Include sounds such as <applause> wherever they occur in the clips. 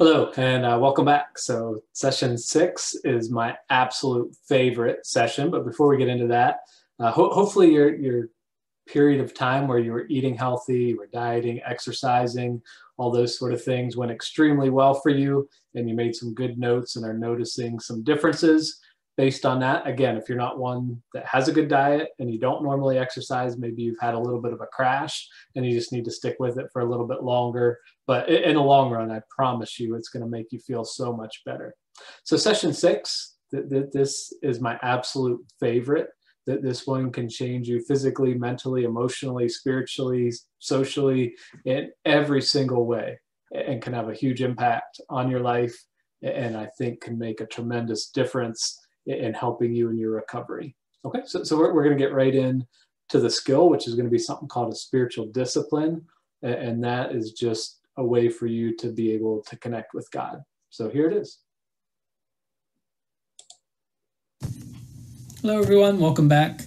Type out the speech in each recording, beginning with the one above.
Hello and uh, welcome back. So, session six is my absolute favorite session. But before we get into that, uh, ho- hopefully your your period of time where you were eating healthy, you were dieting, exercising, all those sort of things went extremely well for you, and you made some good notes and are noticing some differences based on that. Again, if you're not one that has a good diet and you don't normally exercise, maybe you've had a little bit of a crash and you just need to stick with it for a little bit longer. But in the long run, I promise you, it's going to make you feel so much better. So, session six, th- th- this is my absolute favorite. That this one can change you physically, mentally, emotionally, spiritually, socially, in every single way, and can have a huge impact on your life. And I think can make a tremendous difference in helping you in your recovery. Okay, so, so we're, we're going to get right in to the skill, which is going to be something called a spiritual discipline. And that is just a way for you to be able to connect with God. So here it is. Hello, everyone. Welcome back.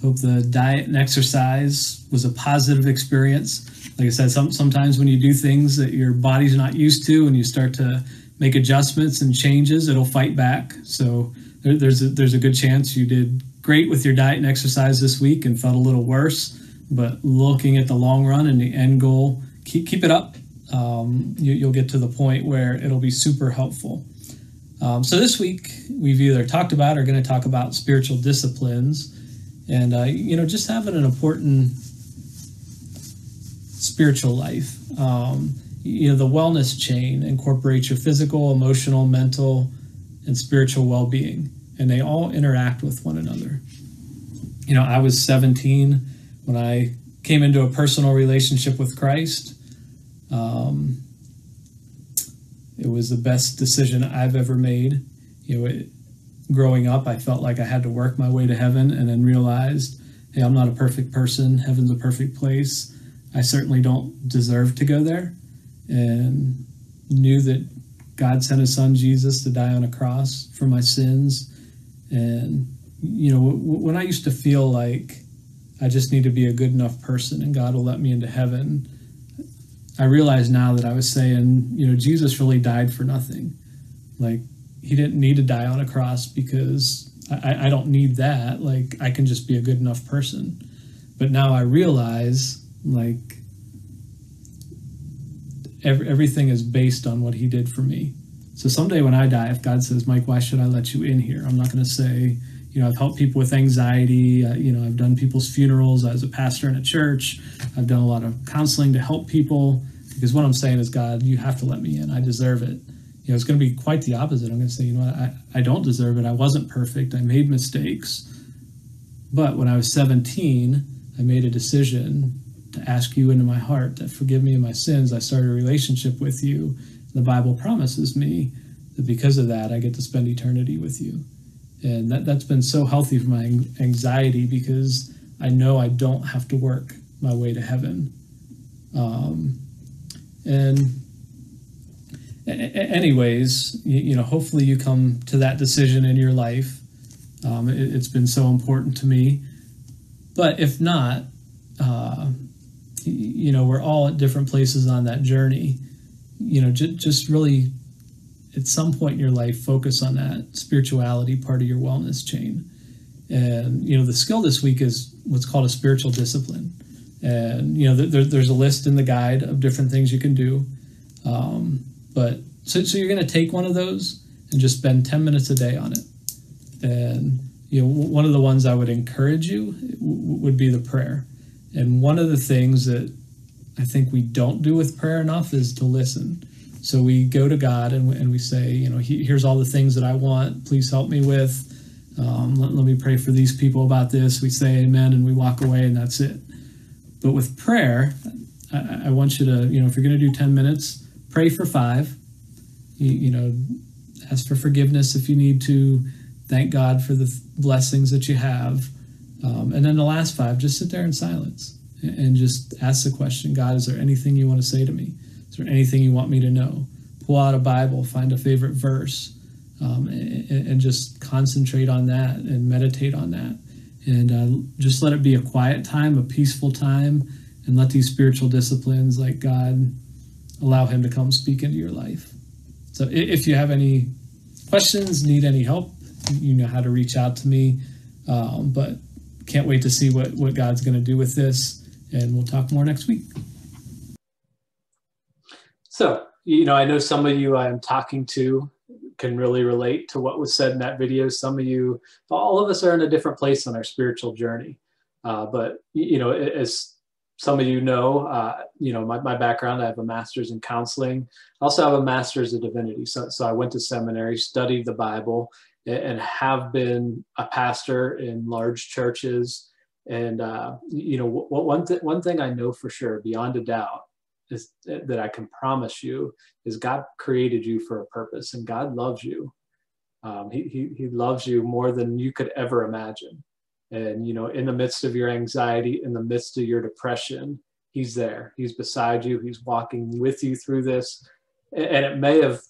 Hope the diet and exercise was a positive experience. Like I said, some, sometimes when you do things that your body's not used to and you start to make adjustments and changes, it'll fight back. So there, there's a, there's a good chance you did great with your diet and exercise this week and felt a little worse. But looking at the long run and the end goal, keep keep it up. Um, you, you'll get to the point where it'll be super helpful. Um, so this week we've either talked about or going to talk about spiritual disciplines, and uh, you know just having an important spiritual life. Um, you know the wellness chain incorporates your physical, emotional, mental, and spiritual well being, and they all interact with one another. You know, I was 17 when I came into a personal relationship with Christ. Um, it was the best decision I've ever made. You know, it, growing up, I felt like I had to work my way to heaven and then realized, hey, I'm not a perfect person. Heaven's a perfect place. I certainly don't deserve to go there. And knew that God sent his son Jesus to die on a cross for my sins. And, you know, when I used to feel like I just need to be a good enough person and God will let me into heaven, I realize now that I was saying, you know, Jesus really died for nothing. Like, he didn't need to die on a cross because I, I don't need that. Like, I can just be a good enough person. But now I realize, like, every, everything is based on what he did for me. So someday when I die, if God says, Mike, why should I let you in here? I'm not going to say, you know, I've helped people with anxiety. Uh, you know, I've done people's funerals as a pastor in a church. I've done a lot of counseling to help people because what I'm saying is, God, you have to let me in. I deserve it. You know, it's going to be quite the opposite. I'm going to say, you know what, I, I don't deserve it. I wasn't perfect. I made mistakes. But when I was 17, I made a decision to ask you into my heart to forgive me of my sins. I started a relationship with you. The Bible promises me that because of that, I get to spend eternity with you. And that, that's been so healthy for my anxiety because I know I don't have to work my way to heaven. Um, and anyways, you, know, hopefully you come to that decision in your life. Um, it, has been so important to me. But if not, uh, you know, we're all at different places on that journey. You know, j- just really at some point in your life focus on that spirituality part of your wellness chain. And, you know, the skill this week is what's called a spiritual discipline. And, you know, there, there's a list in the guide of different things you can do. Um, but so, so you're going to take one of those and just spend 10 minutes a day on it. And, you know, one of the ones I would encourage you would be the prayer. And one of the things that I think we don't do with prayer enough is to listen. So we go to God and we, and we say, you know, he, here's all the things that I want. Please help me with. Um, let, let me pray for these people about this. We say amen and we walk away and that's it. But with prayer, I, I want you to, you know, if you're going to do 10 minutes, pray for five. You, you know, ask for forgiveness if you need to. Thank God for the blessings that you have. Um, and then the last five, just sit there in silence and just ask the question God, is there anything you want to say to me? Is there anything you want me to know? Pull out a Bible, find a favorite verse, um, and, and, just concentrate on that and meditate on that. And uh, just let it be a quiet time, a peaceful time, and let these spiritual disciplines like God allow Him to come speak into your life. So if you have any questions, need any help, you know how to reach out to me. Um, but can't wait to see what, what God's going to do with this. And we'll talk more next week. So, you know, I know some of you I'm talking to can really relate to what was said in that video. Some of you, all of us are in a different place on our spiritual journey. Uh, but, you know, as some of you know, uh, you know, my, my background, I have a master's in counseling. I also have a master's of divinity. So, so I went to seminary, studied the Bible, and have been a pastor in large churches. And, uh, you know, one, th- one thing I know for sure, beyond a doubt, is that I can promise you is God created you for a purpose and God loves you. Um, he, he, he loves you more than you could ever imagine. And, you know, in the midst of your anxiety, in the midst of your depression, he's there. He's beside you. He's walking with you through this. And it may have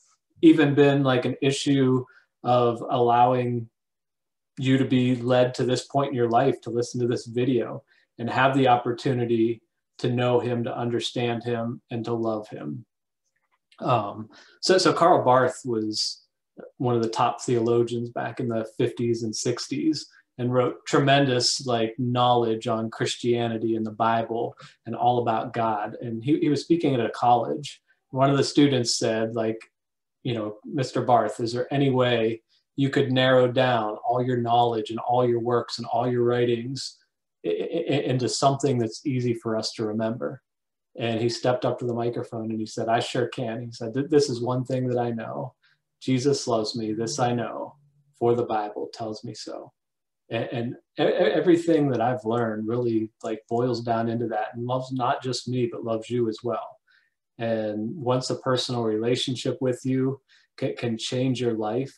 even been like an issue of allowing you to be led to this point in your life to listen to this video and have the opportunity to know him, to understand him, and to love him. Um, so, so Karl Barth was one of the top theologians back in the 50s and 60s and wrote tremendous like knowledge on Christianity and the Bible and all about God. And he, he was speaking at a college. One of the students said, like, you know, Mr. Barth, is there any way you could narrow down all your knowledge and all your works and all your writings into something that's easy for us to remember? And he stepped up to the microphone and he said, I sure can. He said, This is one thing that I know. Jesus loves me. This I know, for the Bible tells me so. And, and everything that I've learned really like boils down into that and loves not just me, but loves you as well. And once a personal relationship with you can, can change your life,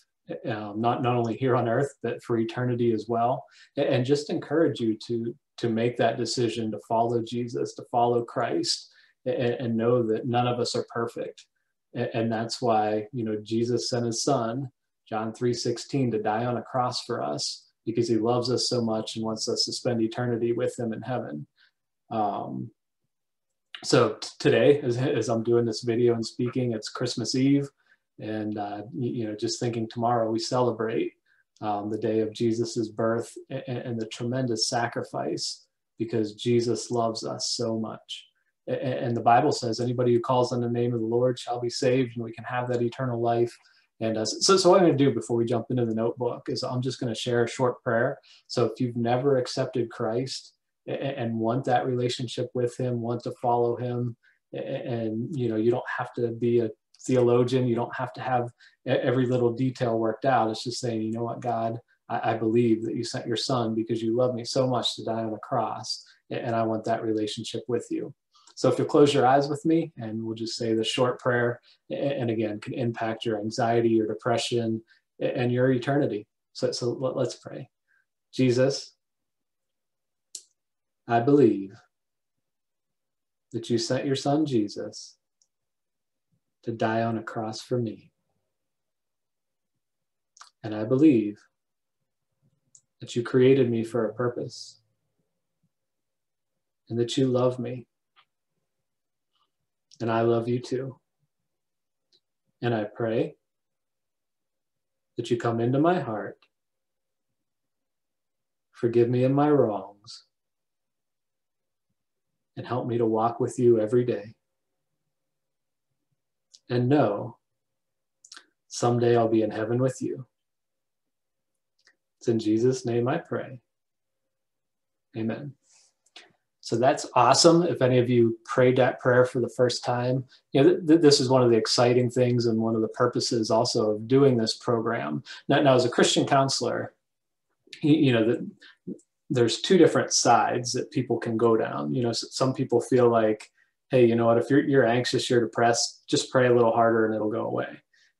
um, not not only here on earth but for eternity as well. And just encourage you to to make that decision to follow jesus to follow christ and, and know that none of us are perfect. And, and, that's why you know jesus sent his son john 3.16 to die on a cross for us because he loves us so much and wants us to spend eternity with him in heaven. Um, so today as, as i'm doing this video and speaking it's christmas eve and uh, you know just thinking tomorrow we celebrate um, the day of jesus's birth and, and, the tremendous sacrifice because jesus loves us so much. And, and, the bible says anybody who calls on the name of the lord shall be saved and we can have that eternal life. And uh, so, so what i'm going to do before we jump into the notebook is i'm just going to share a short prayer. So if you've never accepted christ and, want that relationship with him want to follow him and you know you don't have to be a theologian. You don't have to have every little detail worked out. It's just saying, you know what, God, I, I believe that you sent your son because you love me so much to die on the cross, and I want that relationship with you. So if you'll close your eyes with me, and we'll just say the short prayer, and again, can impact your anxiety, your depression, and your eternity. So, so let's pray. Jesus, I believe that you sent your son Jesus to die on a cross for me. And I believe that you created me for a purpose and that you love me. And I love you too. And I pray that you come into my heart, forgive me of my wrongs, and help me to walk with you every day and know someday I'll be in heaven with you. It's in Jesus' name I pray. Amen. So that's awesome. If any of you prayed that prayer for the first time, you know, th- th- this is one of the exciting things and one of the purposes also of doing this program. Now, now as a Christian counselor, you, you know, the, there's two different sides that people can go down. You know, some people feel like hey, you know what, if you're, you're anxious, you're depressed, just pray a little harder and it'll go away.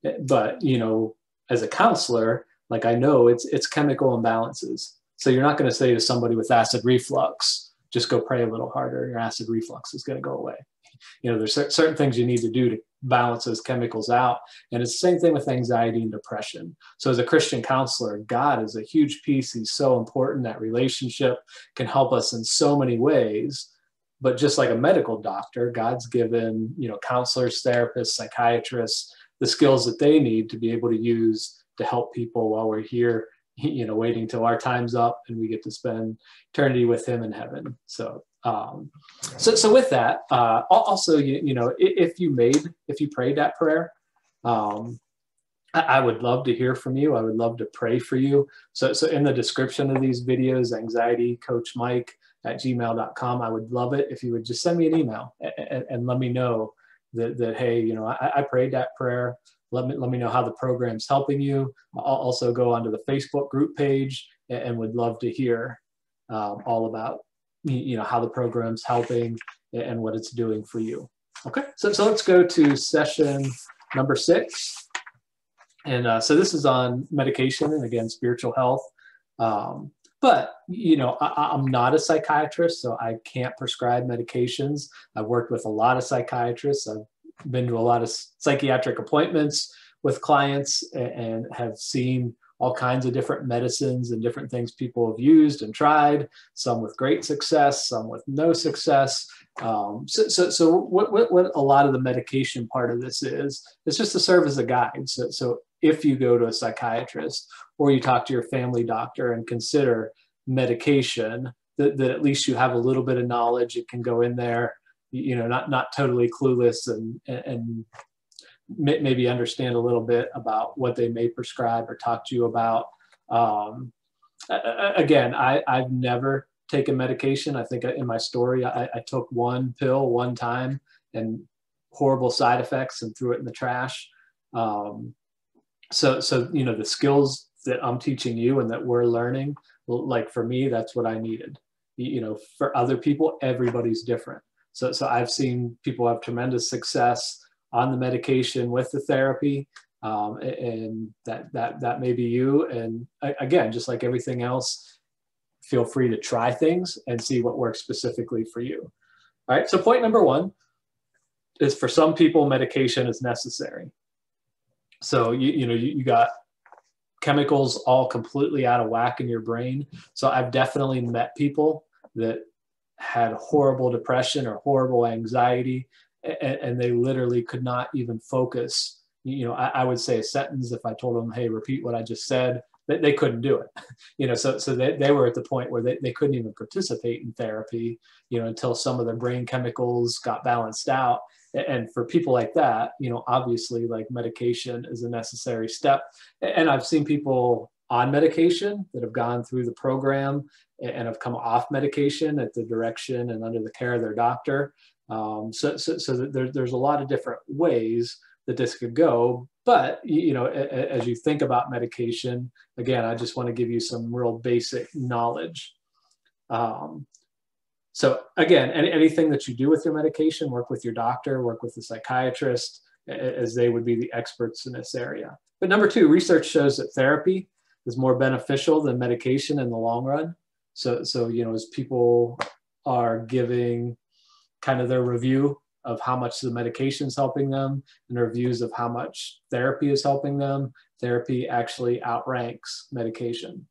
Eh, but, you know, as a counselor, like I know it's, it's chemical imbalances. So you're not going to say to somebody with acid reflux, just go pray a little harder. Your acid reflux is going to go away. You know, there's certain things you need to do to balance those chemicals out. And it's the same thing with anxiety and depression. So, as a Christian counselor, God is a huge piece. He's so important. That relationship can help us in so many ways but just like a medical doctor god's given you know counselors therapists psychiatrists the skills that they need to be able to use to help people while we're here <laughs> you know waiting till our time's up and we get to spend eternity with him in heaven so um, so so with that uh, also you, you know if you made if you prayed that prayer um, I would love to hear from you. I would love to pray for you. So, so in the description of these videos, anxiety coach Mike at gmail.com, I would love it if you would just send me an email and, and let me know that, that, hey, you know, I, I prayed that prayer. Let me, let me know how the program's helping you. I'll also go onto the Facebook group page and, and would love to hear um, all about, you know, how the program's helping and what it's doing for you. Okay, so, so let's go to session number six. And uh, so this is on medication and again, spiritual health. Um, but, you know, I, I'm not a psychiatrist, so I can't prescribe medications. I've worked with a lot of psychiatrists. I've been to a lot of psychiatric appointments with clients and, and have seen all kinds of different medicines and different things people have used and tried, some with great success, some with no success. Um, so, so, so what, what, what, a lot of the medication part of this is, is just to serve as a guide. So, so if you go to a psychiatrist or you talk to your family doctor and consider medication, that, that at least you have a little bit of knowledge. It can go in there, you know, not not totally clueless and and maybe understand a little bit about what they may prescribe or talk to you about. Um, again, I, I've never taken medication. I think in my story, I, I took one pill one time and horrible side effects and threw it in the trash. Um, so so you know the skills that i'm teaching you and that we're learning like for me that's what i needed you know for other people everybody's different so so i've seen people have tremendous success on the medication with the therapy um, and that that that may be you. And again just like everything else feel free to try things and see what works specifically for you. All right so point number one is for some people medication is necessary. So you, you know, you, you got chemicals all completely out of whack in your brain. So I've definitely met people that had horrible depression or horrible anxiety, and, and they literally could not even focus. You know, I, I, would say a sentence if I told them, "Hey, repeat what I just said." They, they couldn't do it. <laughs> You know, so so they, they were at the point where they, they couldn't even participate in therapy. You know, until some of their brain chemicals got balanced out, and for people like that you know obviously like medication is a necessary step and i've seen people on medication that have gone through the program and have come off medication at the direction and under the care of their doctor um, so, so, so there, there's a lot of different ways that this could go but you know as you think about medication again i just want to give you some real basic knowledge um, so again, any, anything that you do with your medication, work with your doctor, work with the psychiatrist, as they would be the experts in this area. But number two, research shows that therapy is more beneficial than medication in the long run. So, so you know, as people are giving kind of their review of how much the medication is helping them and their views of how much therapy is helping them, therapy actually outranks medication.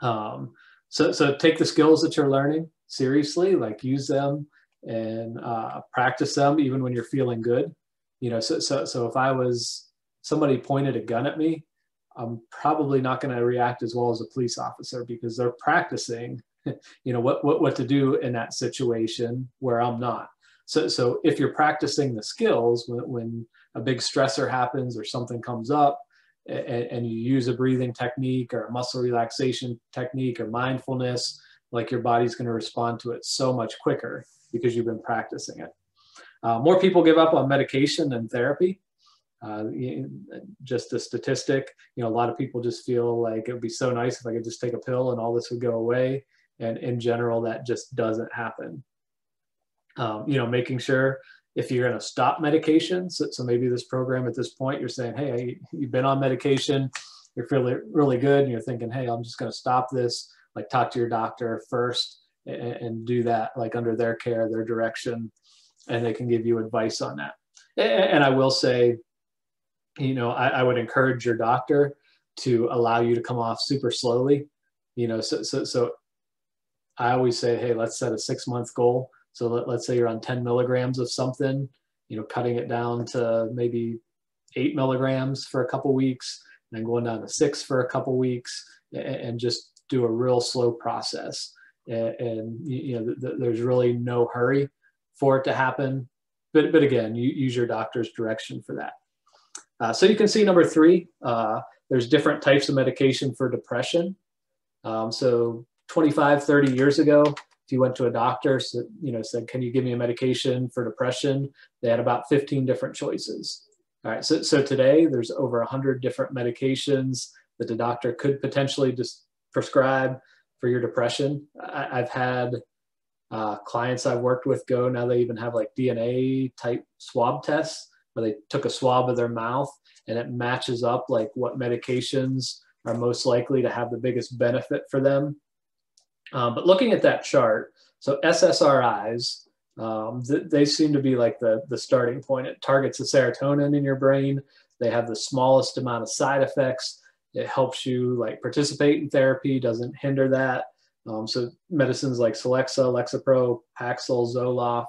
Um, so, so take the skills that you're learning, seriously, like use them and uh, practice them even when you're feeling good. You know, so, so, so if I was, somebody pointed a gun at me, I'm probably not going to react as well as a police officer because they're practicing, <laughs> you know, what, what, what to do in that situation where I'm not. So, so if you're practicing the skills when, when a big stressor happens or something comes up, and, and, you use a breathing technique or a muscle relaxation technique or mindfulness, like your body's going to respond to it so much quicker because you've been practicing it. Uh, more people give up on medication than therapy. Uh, just a statistic, you know, a lot of people just feel like it would be so nice if I could just take a pill and all this would go away. And in general, that just doesn't happen. Um, you know, making sure if you're going to stop medication, so, so, maybe this program at this point, you're saying, hey, you've been on medication, you're feeling really good, and you're thinking, hey, I'm just going to stop this like talk to your doctor first and, and do that like under their care, their direction, and they can give you advice on that. And, and I will say, you know, I, I would encourage your doctor to allow you to come off super slowly. You know, so so so I always say, hey, let's set a six month goal. So let, let's say you're on 10 milligrams of something, you know, cutting it down to maybe eight milligrams for a couple weeks, and then going down to six for a couple weeks, and, and just do a real slow process. And, and you know, th- th- there's really no hurry for it to happen. But, but again, you use your doctor's direction for that. Uh, so you can see number three, uh, there's different types of medication for depression. Um, so 25, 30 years ago, if you went to a doctor, you know, said, can you give me a medication for depression? They had about 15 different choices. All right, so, so today there's over 100 different medications that the doctor could potentially just prescribe for your depression. I, have had uh, clients I've worked with go, now they even have like DNA type swab tests where they took a swab of their mouth and it matches up like what medications are most likely to have the biggest benefit for them. Um, but looking at that chart, so SSRIs, um, th- they seem to be like the, the starting point. It targets the serotonin in your brain. They have the smallest amount of side effects. It helps you like participate in therapy, doesn't hinder that. Um, so medicines like Celexa, Lexapro, Paxil, Zoloft,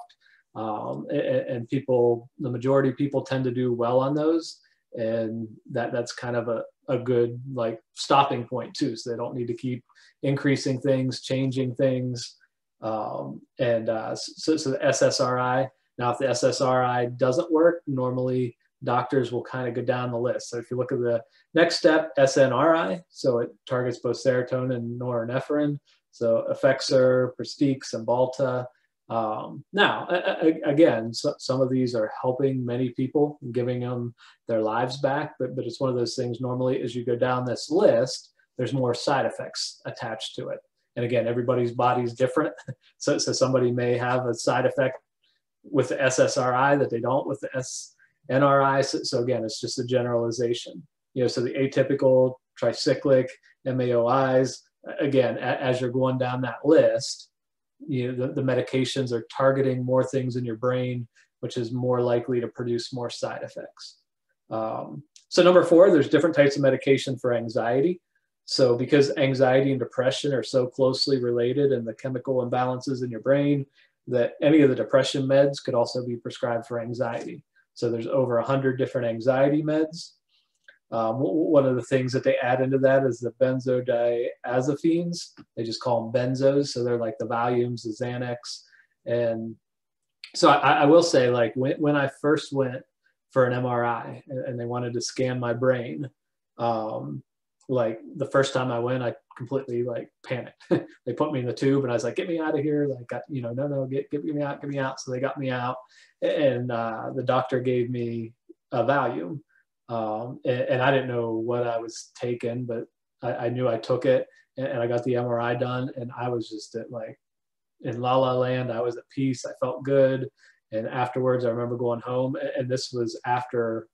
um, and, and, people, the majority of people tend to do well on those, and that that's kind of a, a good like stopping point too. So they don't need to keep increasing things, changing things, um, and uh, so, so the SSRI. Now, if the SSRI doesn't work, normally doctors will kind of go down the list. So if you look at the next step, SNRI, so it targets both serotonin and norepinephrine. So Effexor, Pristiq, Cymbalta. Um, now, again, so, some of these are helping many people, giving them their lives back, but, but it's one of those things normally as you go down this list, there's more side effects attached to it. And again, everybody's body is different. <laughs> So, so somebody may have a side effect with the SSRI that they don't with the SNRI. So, so again, it's just a generalization. You know, so the atypical, tricyclic, MAOIs, again, as you're going down that list, you know, the, the medications are targeting more things in your brain, which is more likely to produce more side effects. Um, so number four, there's different types of medication for anxiety. So because anxiety and depression are so closely related and the chemical imbalances in your brain, that any of the depression meds could also be prescribed for anxiety. So there's over 100 different anxiety meds. Um, one of the things that they add into that is the benzodiazepines. They just call them benzos. So they're like the Valiums, the Xanax. And so I, I will say, like, when, when I first went for an MRI and, and they wanted to scan my brain, um, like the first time I went, I completely like panicked. <laughs> they put me in the tube and I was like, get me out of here. Like, you know, no, no, get, get me out, get me out. So they got me out and uh, the doctor gave me a Valium um, and, and, I didn't know what I was taking, but I, I knew I took it and, and, I got the MRI done. And I was just at like in La La Land. I was at peace. I felt good. And afterwards, I remember going home. And this was after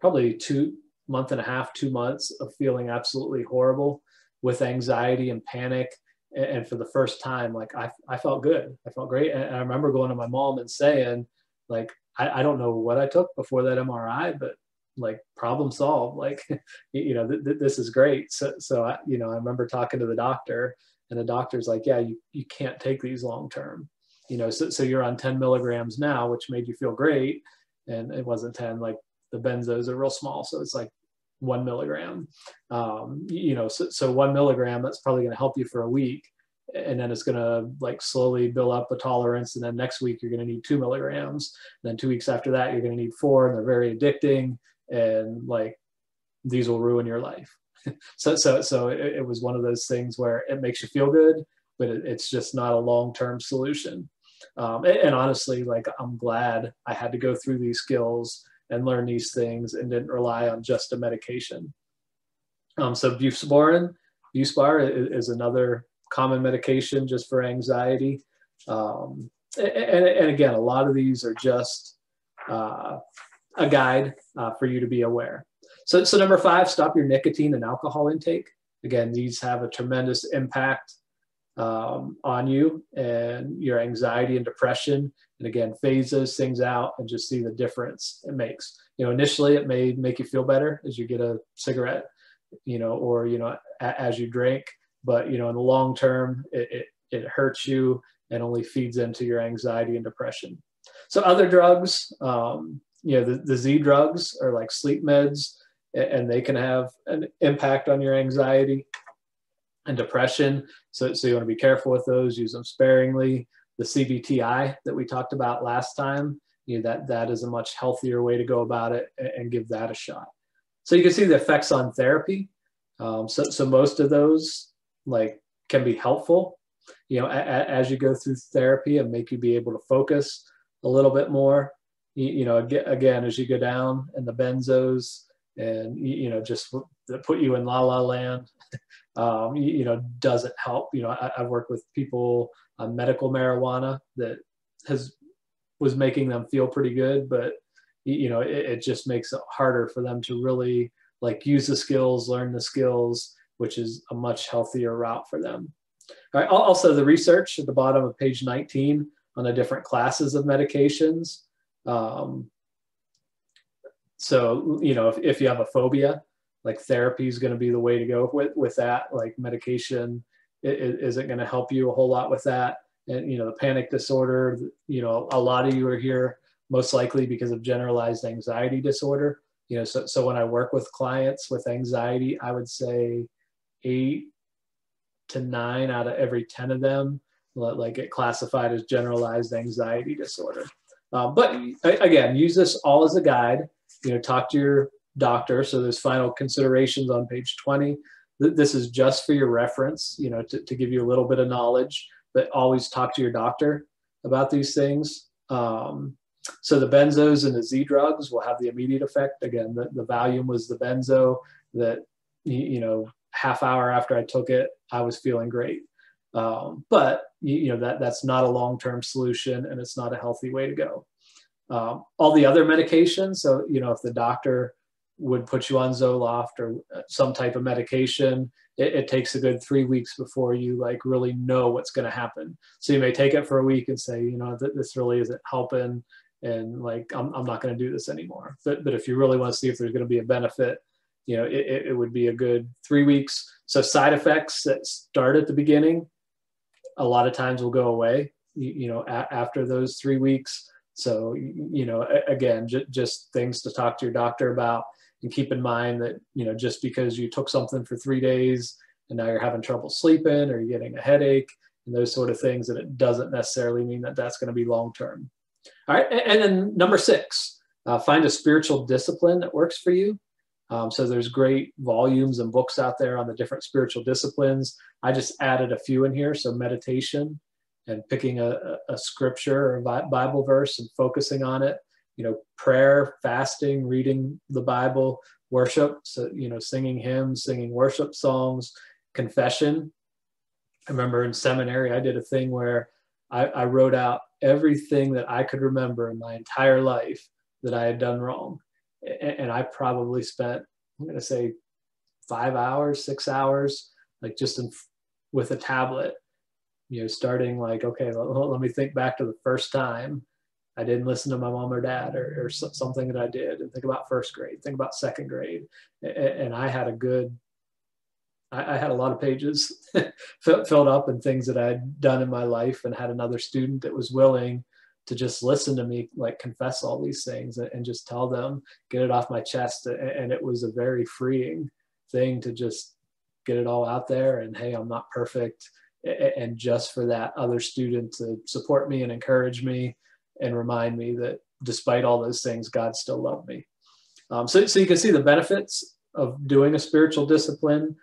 probably two month and a half, two months of feeling absolutely horrible with anxiety and panic. And, for the first time, like I, I felt good. I felt great. And I remember going to my mom and saying, like, I, I don't know what I took before that MRI, but like problem solved like <laughs> you know th- th- this is great so so I, you know i remember talking to the doctor and the doctor's like yeah you, you can't take these long term you know so, so you're on 10 milligrams now which made you feel great and it wasn't 10 like the benzos are real small so it's like one milligram. Um, you know so, so one milligram that's probably going to help you for a week and then it's going to like slowly build up a tolerance and then next week you're going to need two milligrams. And then two weeks after that you're going to need four and they're very addicting and like these will ruin your life. <laughs> So so so it, it, was one of those things where it makes you feel good but it, it's just not a long-term solution. Um, and, and, honestly like i'm glad i had to go through these skills and learn these things and didn't rely on just a medication um, so buspirone buspar is, is, another common medication just for anxiety um, and, and, again a lot of these are just uh, a guide uh, for you to be aware. So, so number five, stop your nicotine and alcohol intake. Again, these have a tremendous impact um, on you and your anxiety and depression. And again, phase those things out and just see the difference it makes. You know, initially it may make you feel better as you get a cigarette, you know, or, you know, a- as you drink, but, you know, in the long term, it, it, it hurts you and only feeds into your anxiety and depression. So other drugs, um, you know, the, the Z drugs are like sleep meds, and they can have an impact on your anxiety and depression. So, so you want to be careful with those, use them sparingly. The CBTI that we talked about last time, you know, that, that is a much healthier way to go about it and, give that a shot. So you can see the effects on therapy. Um, so, so most of those like can be helpful, you know, a, a, as you go through therapy and make you be able to focus a little bit more. You, you know, again, as you go down and the benzos and, you know, just put you in la la land, <laughs> um, you, you, know, doesn't help. You know, I, I've worked with people on medical marijuana that has was making them feel pretty good, but you know, it, it just makes it harder for them to really like use the skills, learn the skills, which is a much healthier route for them. All right. Also, the research at the bottom of page 19 on the different classes of medications. Um, so, you know, if, if you have a phobia, like therapy is going to be the way to go with, with that. Like medication is isn't going to help you a whole lot with that. And, you know, the panic disorder, you know, a lot of you are here most likely because of generalized anxiety disorder. You know, so, so when I work with clients with anxiety, I would say eight to nine out of every 10 of them like get classified as generalized anxiety disorder. Uh, but again, use this all as a guide. You know, talk to your doctor. So there's final considerations on page 20. This is just for your reference, you know, to, to give you a little bit of knowledge, but always talk to your doctor about these things. Um, so the benzos and the Z drugs will have the immediate effect. Again, the, the Valium was the benzo that, you know, half hour after I took it, I was feeling great. Um, but you know that that's not a long-term solution, and it's not a healthy way to go. Um, all the other medications, so you know if the doctor would put you on Zoloft or uh, some type of medication, it, it takes a good three weeks before you like really know what's going to happen. So you may take it for a week and say, you know, th- this really isn't helping, and like I'm, I'm not going to do this anymore. But, but if you really want to see if there's going to be a benefit, you know, it, it would be a good three weeks. So side effects that start at the beginning, a lot of times will go away, you, you know, a- after those three weeks. So, you know, again, j- just things to talk to your doctor about and keep in mind that, you know, just because you took something for three days and now you're having trouble sleeping or you're getting a headache and those sort of things, that it doesn't necessarily mean that that's going to be long term. All right. And then number six, uh, find a spiritual discipline that works for you. Um, so there's great volumes and books out there on the different spiritual disciplines. I just added a few in here. So meditation and picking a, a scripture or a Bible verse and focusing on it. You know, prayer, fasting, reading the Bible, worship. So you know, singing hymns, singing worship songs, confession. I remember in seminary, I did a thing where I, I wrote out everything that I could remember in my entire life that I had done wrong and I probably spent I'm going to say five hours, six hours, like just in, with a tablet, you know, starting like, okay, let, let, me think back to the first time I didn't listen to my mom or dad or, or something that I did. And think about first grade, think about second grade. And I had a good, I, I had a lot of pages <laughs> filled up and things that I'd done in my life and had another student that was willing to just listen to me like confess all these things and just tell them get it off my chest. And it was a very freeing thing to just get it all out there and hey i'm not perfect. And just for that other student to support me and encourage me and remind me that despite all those things god still loved me um, so, so you can see the benefits of doing a spiritual discipline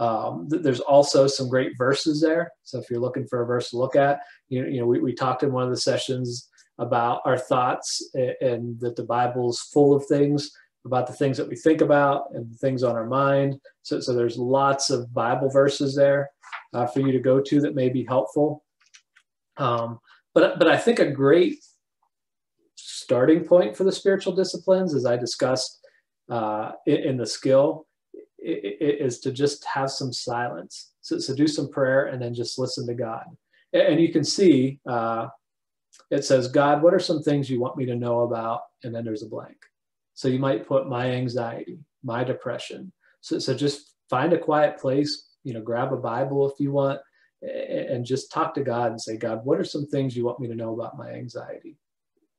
um, th- there's also some great verses there. So if you're looking for a verse to look at, you know, you know we, we talked in one of the sessions about our thoughts and, and that the Bible's full of things about the things that we think about and the things on our mind. So, so there's lots of Bible verses there uh, for you to go to that may be helpful. Um, but, but I think a great starting point for the spiritual disciplines, as I discussed uh, in, the skill, is to just have some silence. So, so, do some prayer and then just listen to God. And you can see uh, it says, God, what are some things you want me to know about? And then there's a blank. So you might put my anxiety, my depression. So, so just find a quiet place, you know, grab a Bible if you want, and just talk to God and say, God, what are some things you want me to know about my anxiety?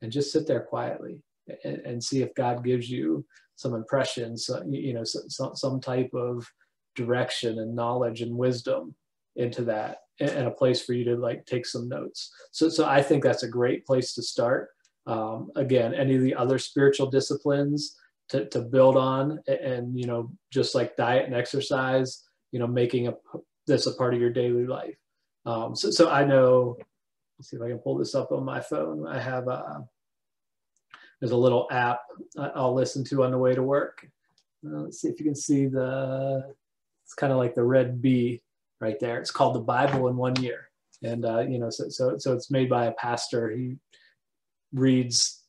And just sit there quietly and, and see if God gives you some impressions, you know, some, some type of direction and knowledge and wisdom into that and a place for you to like take some notes. So, so I think that's a great place to start. Um, again, any of the other spiritual disciplines to, to build on and, you know, just like diet and exercise, you know, making a, this a part of your daily life. Um, so, so I know, let's see if I can pull this up on my phone. I have a, there's a little app I'll listen to on the way to work. Uh, let's see if you can see the, it's kind of like the red B right there. It's called the Bible in one year. And, uh, you know, so, so, so it's made by a pastor. He reads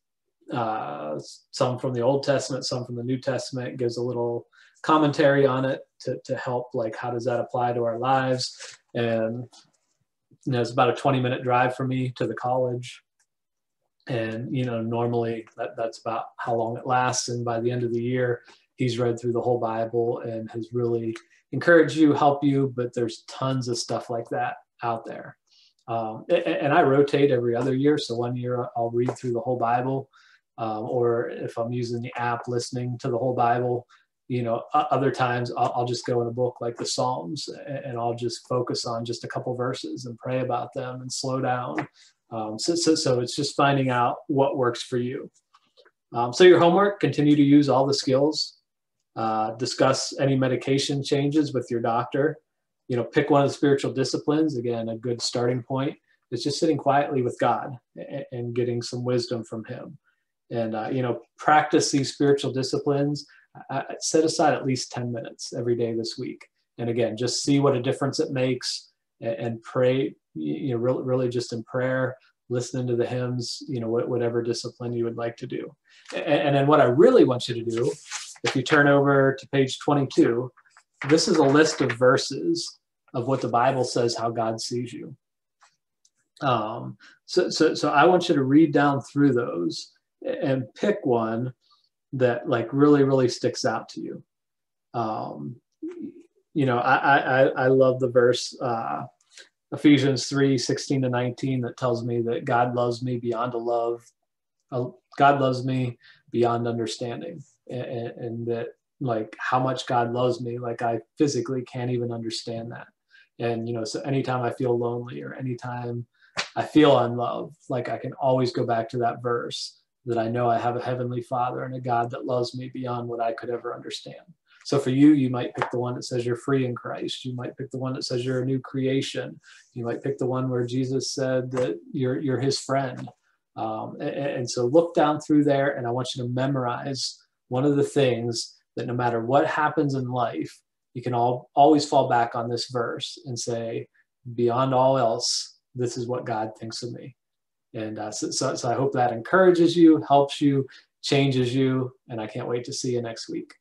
uh, some from the Old Testament, some from the New Testament, gives a little commentary on it to, to help, like, how does that apply to our lives? And, you know, it's about a 20 minute drive for me to the college. And, you know, normally that, that's about how long it lasts. And by the end of the year, he's read through the whole Bible and has really encouraged you, help you, but there's tons of stuff like that out there. Um, and, I rotate every other year. So one year I'll read through the whole Bible, um, or if I'm using the app, listening to the whole Bible. You know, other times I'll, I'll just go in a book like the Psalms, and I'll just focus on just a couple verses and pray about them and slow down. Um, so, so, so it's just finding out what works for you. Um, so your homework: continue to use all the skills uh, discuss any medication changes with your doctor. You know, pick one of the spiritual disciplines. Again, a good starting point is just sitting quietly with God and, and getting some wisdom from Him. And, uh, you know, practice these spiritual disciplines. Set aside at least 10 minutes every day this week. And again, just see what a difference it makes and, and pray, you know, really, really just in prayer, listening to the hymns, you know, whatever discipline you would like to do. And, and then what I really want you to do if you turn over to page 22, this is a list of verses of what the Bible says how God sees you. Um, so, so, so I want you to read down through those and pick one that like really, really sticks out to you. Um, you know, I, I, I love the verse, uh, Ephesians 3, 16 to 19 that tells me that God loves me beyond a love. Uh, God loves me beyond understanding and, and that like how much God loves me, like I physically can't even understand that. And you know, so anytime I feel lonely or anytime I feel unloved, like I can always go back to that verse that I know I have a heavenly Father and a God that loves me beyond what I could ever understand. So for you, you might pick the one that says you're free in Christ. You might pick the one that says you're a new creation. You might pick the one where Jesus said that you're you're His friend. Um, and, and so look down through there, and I want you to memorize one of the things that no matter what happens in life, you can all, always fall back on this verse and say, beyond all else, this is what God thinks of me. And uh, so, so, so I hope that encourages you, helps you, changes you, and I can't wait to see you next week.